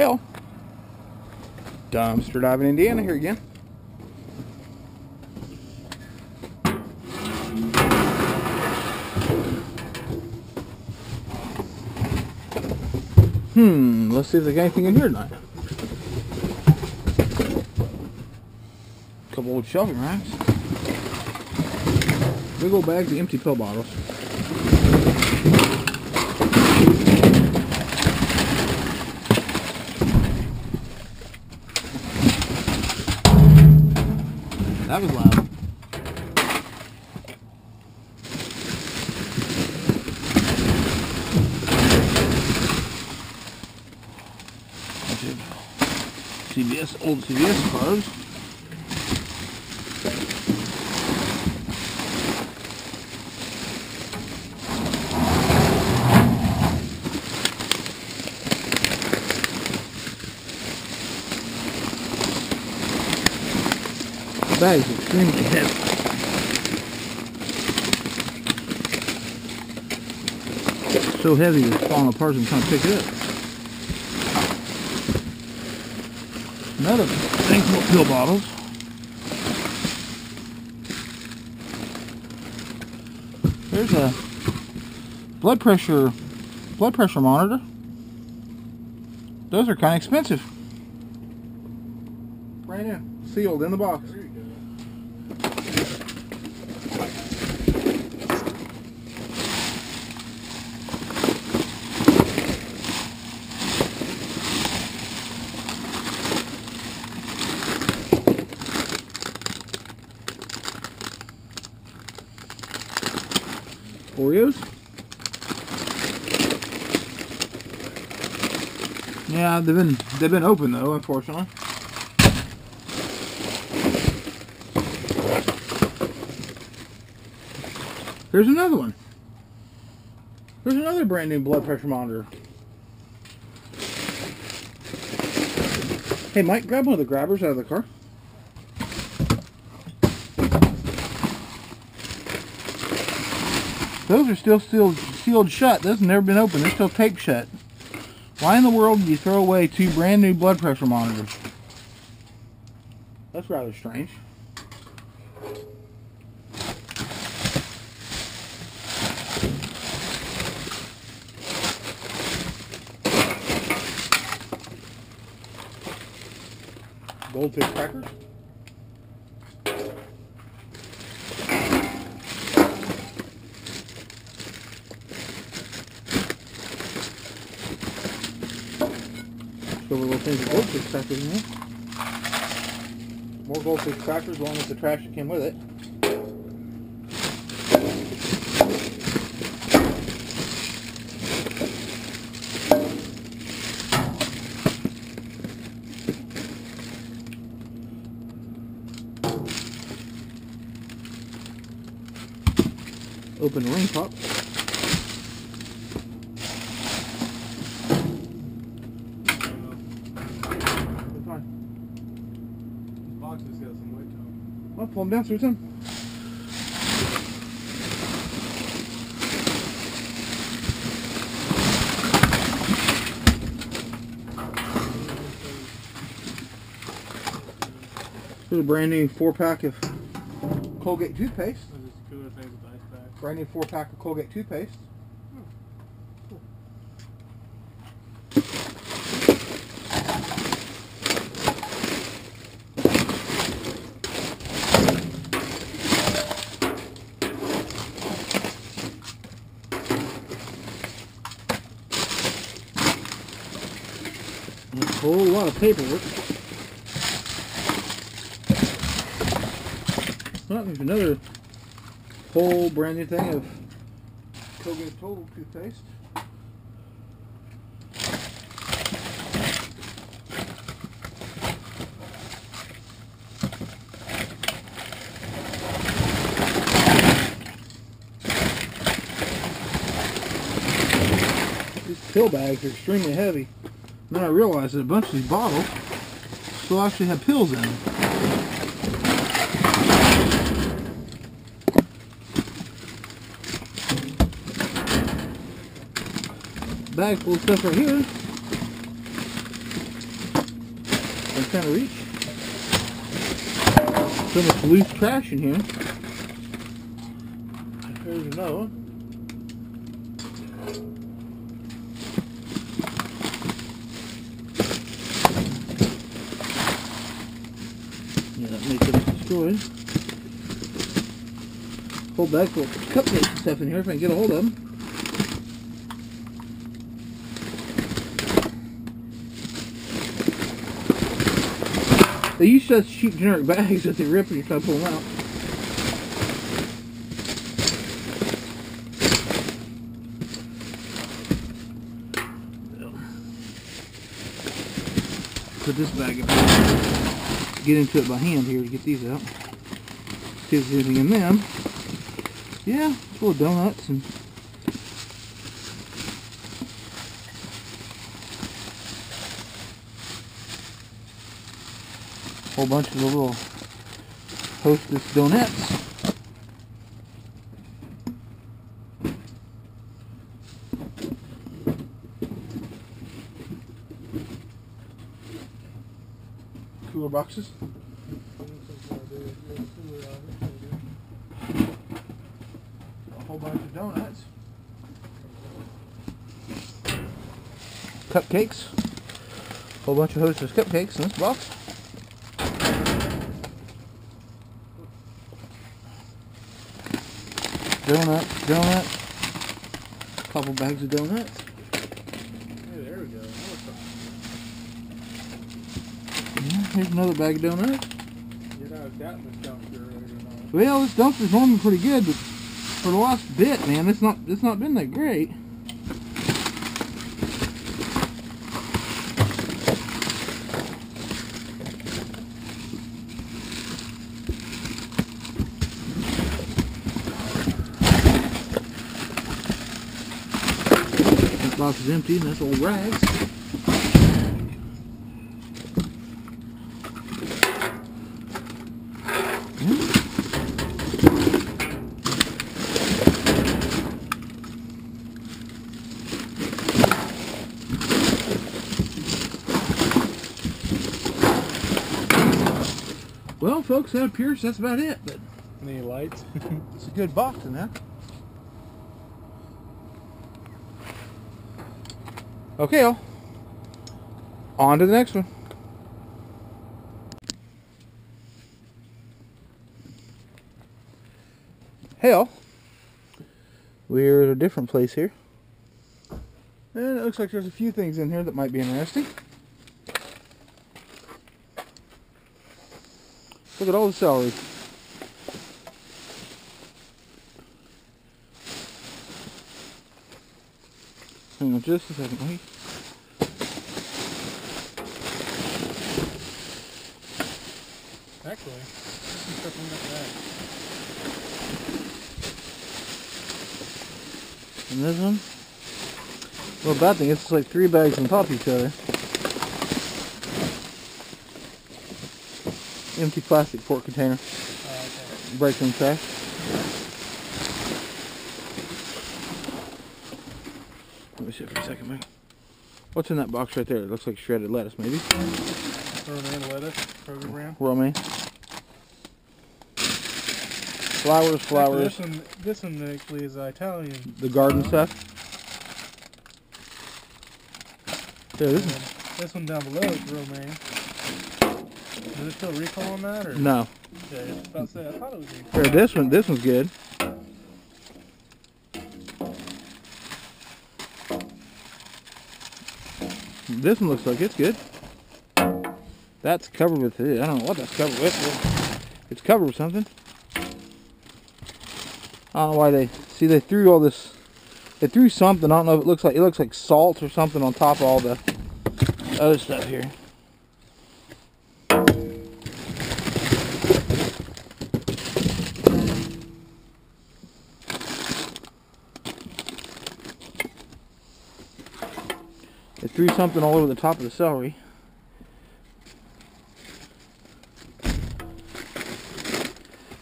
hell. Dumpster diving Indiana here again. Hmm, let's see if there's anything in here tonight. Couple old shelving racks. Big old bags of empty pill bottles. That was loud. CVS, old CVS cards. That is extremely heavy. So heavy it's falling apart and trying to pick it up. Another thing pill bottles. There's a blood pressure blood pressure monitor. Those are kind of expensive. Brand new, sealed in the box. Yeah, they've been they've been open though, unfortunately. Here's another one. There's another brand new blood pressure monitor. Hey Mike, grab one of the grabbers out of the car. Those are still sealed, sealed shut. Those have never been opened. They're still taped shut. Why in the world do you throw away two brand new blood pressure monitors? That's rather strange. Goldfish crackers. So we're little things of goldfish crackers in here. More goldfish crackers along with the trash that came with it. Open the ring pop. It's fine. Box has got some weight to I'll pull them down through some. Here's a brand new four pack of Colgate toothpaste. There's just cooler things with ice packs. Brand new four pack of Colgate toothpaste. Whole lot of paperwork. Well, there's another whole brand new thing of Colgate Total toothpaste. These pill bags are extremely heavy. Then I realized that a bunch of these bottles still actually have pills in them. Bag full of stuff right here. I'm trying to reach. So much loose trash in here. There's another one. Yeah, that makes it destroyed. Full of cupcakes and stuff in here if I can get a hold of them. They use such cheap generic bags that they rip when you try to pull them out. Put this bag up. Get into it by hand here to get these out. See if there's anything in them. Yeah, full of donuts and whole bunch of little hostess donuts. Cooler boxes. Of donuts. Cupcakes. Whole bunch of hostess cupcakes in this box. Donut, donut. Couple bags of donuts. Hey, there we go. Yeah, here's another bag of donuts. Out of that dumpster later. Well, this dumpster's normally pretty good, but for the last bit, man, it's not it's not been that great. This box is empty, and that's old rags. Well, folks, that appears that's about it, but Any lights? it's a good box in there. Okay, all. On to the next one. Hey, all. We're at a different place here. And it looks like there's a few things in here that might be interesting. Look at all the celery. Hang on just a second, wait. Actually, some stuff in that. And this one. Well, bad thing is it's like three bags on top of each other. Empty plastic pork container. Oh, okay. Break them trash. Let me see it for a second, Mike. What's in that box right there? It looks like shredded lettuce, maybe. Romaine lettuce, Kroger brand. Romaine. Flowers, Actually, flowers. This one, this one actually is Italian. The garden uh, stuff. There, this then this one down below is romaine. Does it still recall on that, or? no. Yeah, I was about to say, I thought it was recall. Here, this one, this one's good. This one looks like it's good. That's covered with it. I don't know what that's covered with. but It's covered with something. I don't know why they see they threw all this. They threw something. I don't know if it looks like it looks like salt or something on top of all the other stuff here. They threw something all over the top of the celery.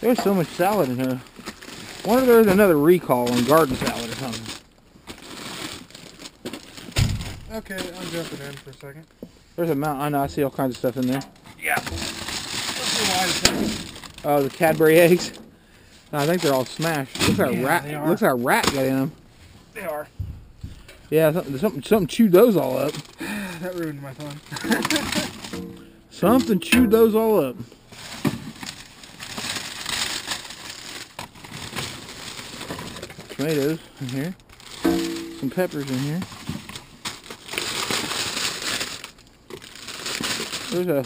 There's so much salad in here. Wonder if there's another recall on garden salad or something. Okay, I'm jumping in for a second. There's a mount. I know. I see all kinds of stuff in there. Yeah. Let's see why Oh, the Cadbury eggs. I think they're all smashed. Looks like a rat. Looks like a rat got in them. They are. Yeah, something, something, something chewed those all up. That ruined my fun. Something chewed those all up. Tomatoes in here. Some peppers in here. There's a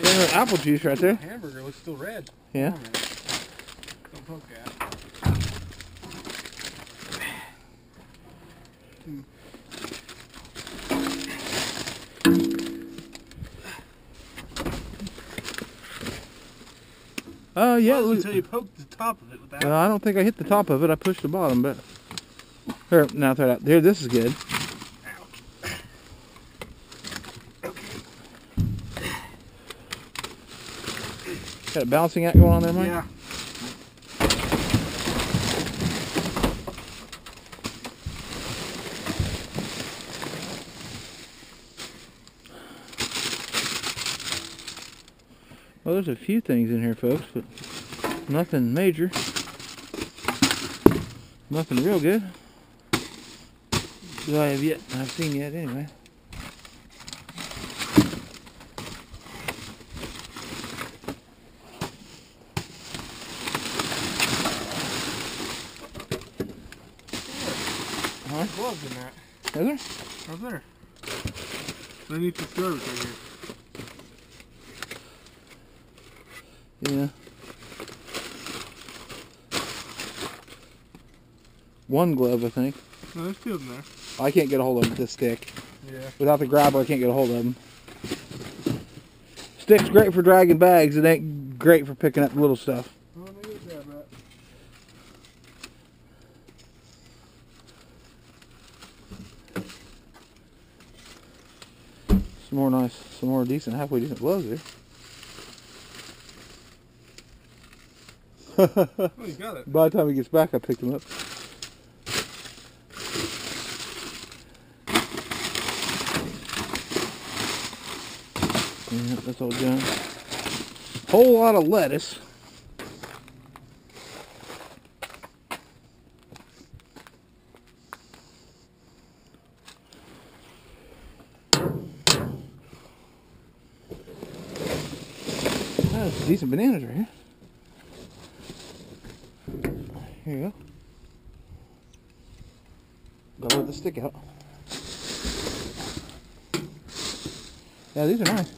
there's an apple juice right there. Hamburger looks still red. Yeah. Come on, man. Don't poke that. Oh yeah. Well, until you poke the top of it with that. Well, I don't think I hit the top of it. I pushed the bottom, but here now throw it out. Here, this is good. Got a balancing act going on there, Mike? yeah. Well, there's a few things in here, folks, but nothing major. Nothing real good. That I have yet. I've seen yet, anyway. Huh? Gloves in that. Is there? Right there. Underneath the gloves right here. Yeah. One glove, I think. No, there's two of them there. I can't get a hold of this stick. Yeah. Without the grabber, I can't get a hold of them. Stick's great for dragging bags. It ain't great for picking up little stuff. Oh, maybe it's that, right. Some more nice, some more decent, halfway decent gloves there. Oh, you got it. By the time he gets back, I picked him up. Yeah, that's all done. Whole lot of lettuce. That's decent bananas right here. Here you go. Gotta let the stick out. Yeah, these are nice.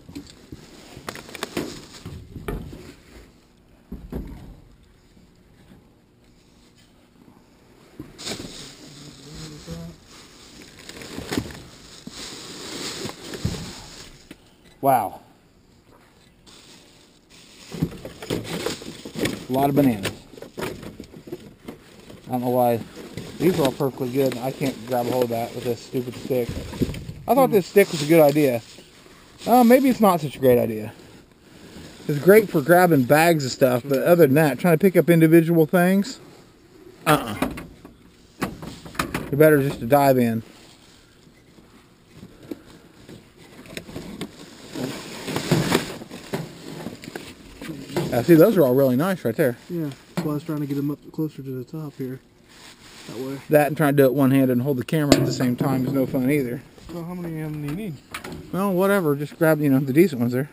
Wow. A lot of bananas. I don't know why. These are all perfectly good. I can't grab a hold of that with this stupid stick. I thought this stick was a good idea. Uh, maybe it's not such a great idea. It's great for grabbing bags of stuff, but other than that, trying to pick up individual things, uh-uh. You're better just to dive in. Yeah, see, those are all really nice right there. Yeah. That's why I was trying to get them up closer to the top here. That way. That and trying to do it one-handed and hold the camera at the same time is no fun either. Well, how many of them do you need? Well, whatever. Just grab, you know, the decent ones there.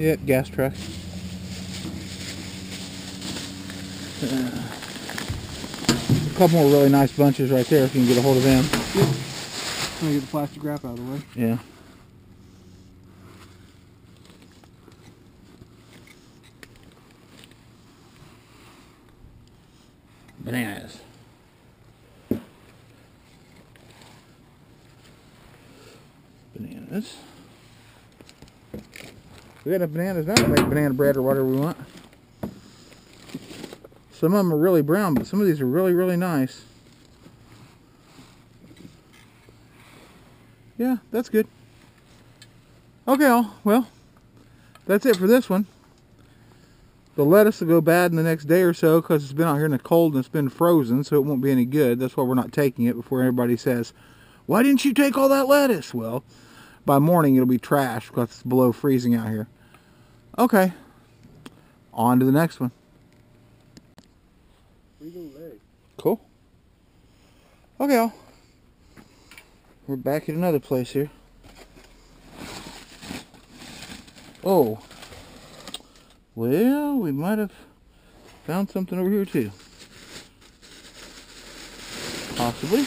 Yep, gas truck. Uh, a couple more really nice bunches right there if you can get a hold of them. I'm gonna get the plastic wrap out of the way. Yeah. Bananas. Bananas. We got enough bananas now to make banana bread or whatever we want. Some of them are really brown, but some of these are really, really nice. Yeah, that's good. Okay, all well, that's it for this one. The lettuce will go bad in the next day or so because it's been out here in the cold and it's been frozen, so it won't be any good. That's why we're not taking it before everybody says, why didn't you take all that lettuce? Well, by morning it'll be trash because it's below freezing out here. Okay, on to the next one. Cool. Okay, all. We're back at another place here. Oh. Well, we might have found something over here too. Possibly.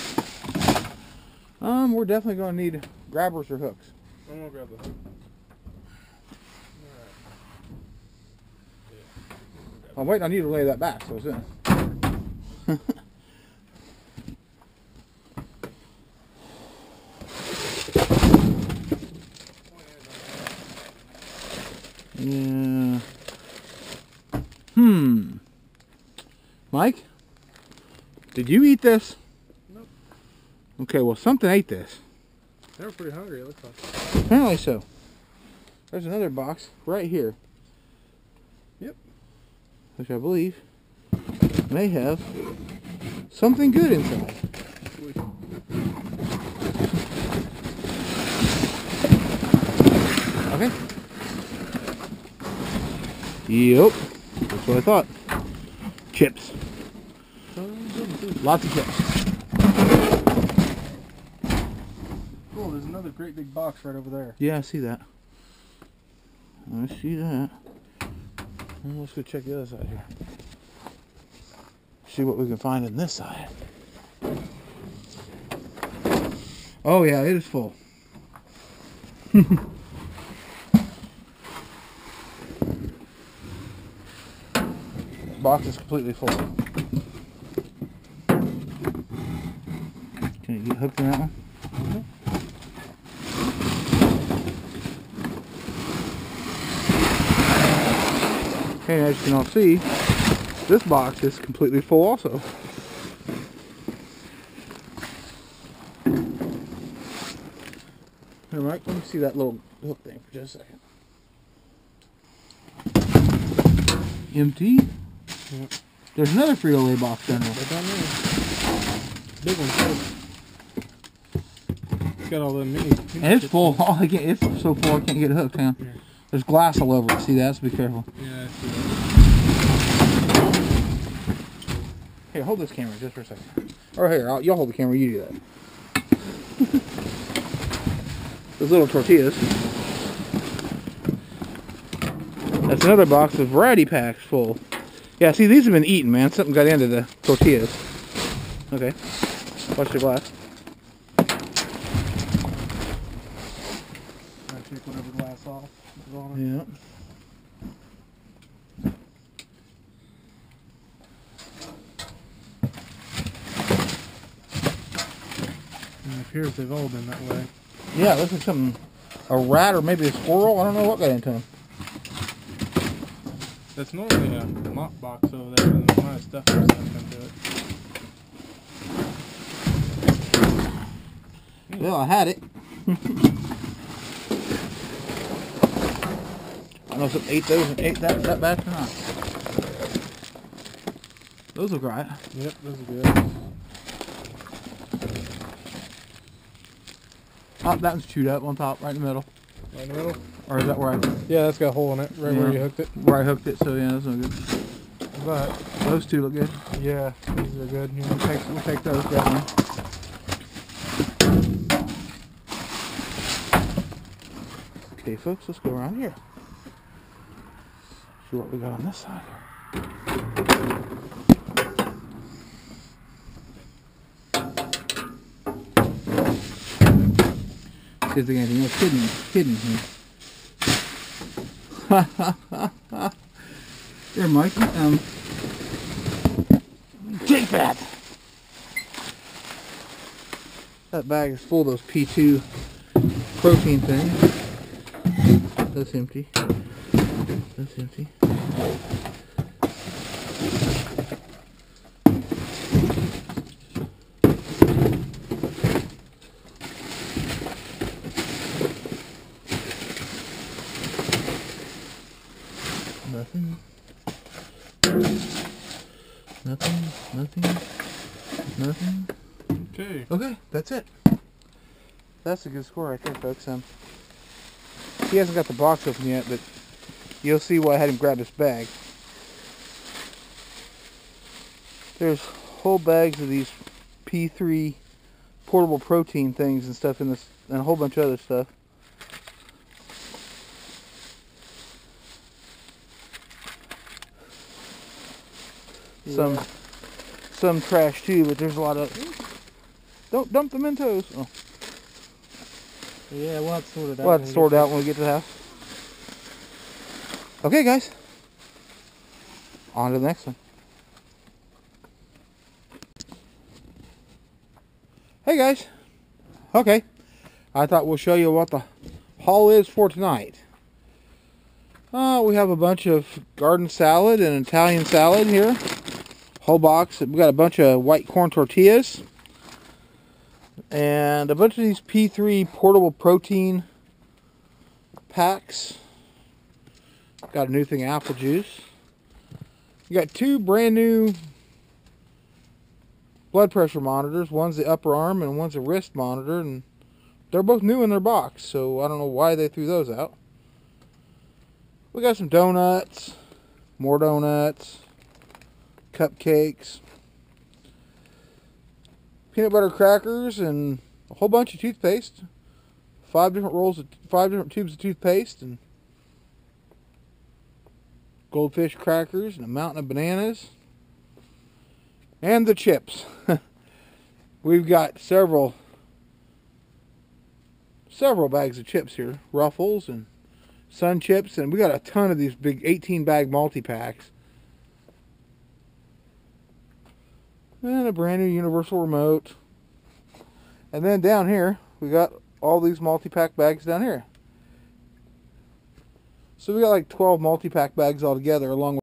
Um, we're definitely going to need grabbers or hooks. I'm gonna grab the hook. I'm waiting on you to lay that back, so it's in. yeah. Hmm. Mike? Did you eat this? Nope. Okay, well something ate this. They were pretty hungry, it looks like. Apparently so. There's another box right here. Which I believe may have something good inside. Okay. Yep. That's what I thought. Chips. Lots of chips. Cool, there's another great big box right over there. Yeah, I see that. I see that. Well, let's go check the other side here. See what we can find in this side. Oh yeah, it is full. Box is completely full. Can you get hooked in that one? Okay, as you can all see, this box is completely full also. Here, Mike, let me see that little hook thing for just a second. Empty. Yep. There's another Frito-Lay box down there. Right down there. Big one too. It's got all the mini. And it's full. Oh, I can't, it's so full I can't get hooked, huh? Yeah. There's glass all over it. See that? So be careful. Yeah, I see that. Here, hold this camera just for a second. Or here, I'll, y'all hold the camera. You do that. Those little tortillas. That's another box of variety packs full. Yeah, see, these have been eaten, man. Something got into the tortillas. Okay. Watch your glass. I take whatever glass off. is on it. Yeah. And it appears they've all been that way. Yeah, looks like something, a rat or maybe a squirrel. I don't know what got into them. That's normally a mop box over there, and a lot of stuff or stuff into it. Well, I had it. I don't know if it ate those and ate that, that or not. Those look right. Yep, those are good. Oh, that one's chewed up on top, right in the middle. Right in the middle. Or is that where I, Yeah, that's got a hole in it, right where you hooked it. where I hooked it? So yeah, that's no good. But Those two look good. yeah, these are good. We'll take, we'll take those definitely. Okay, folks, let's go around here. See what we got on this side. See if there's anything else hidden, hidden here. Here, Mike. Um, take that. That bag is full of those P2 protein things. That's empty. That's empty. Okay. Okay, that's it. That's a good score right there, folks. Um, he hasn't got the box open yet, but you'll see why I had him grab this bag. There's whole bags of these P3 portable protein things and stuff in this, and a whole bunch of other stuff. Some, Yeah. some trash too, but there's a lot of. Don't dump the Mentos. Oh. Yeah, we'll have to sort it out. We'll have when to we sort it get out when we get to the house. Okay, guys. On to the next one. Hey, guys. Okay. I thought we'll show you what the haul is for tonight. Uh, we have a bunch of garden salad and Italian salad here. Whole box. We've got a bunch of white corn tortillas and a bunch of these P3 portable protein packs. Got a new thing, apple juice. You got two brand new blood pressure monitors. One's the upper arm and one's a wrist monitor, and they're both new in their box, so I don't know why they threw those out. We got some donuts, more donuts, cupcakes, peanut butter crackers, and a whole bunch of toothpaste. Five different rolls of five different tubes of toothpaste and goldfish crackers and a mountain of bananas. And the chips. We've got several several bags of chips here. Ruffles and Sun chips and we got a ton of these big 18 bag multi-packs. And a brand new universal remote. And then down here, we got all these multi-pack bags down here. So we got like 12 multi-pack bags all together along with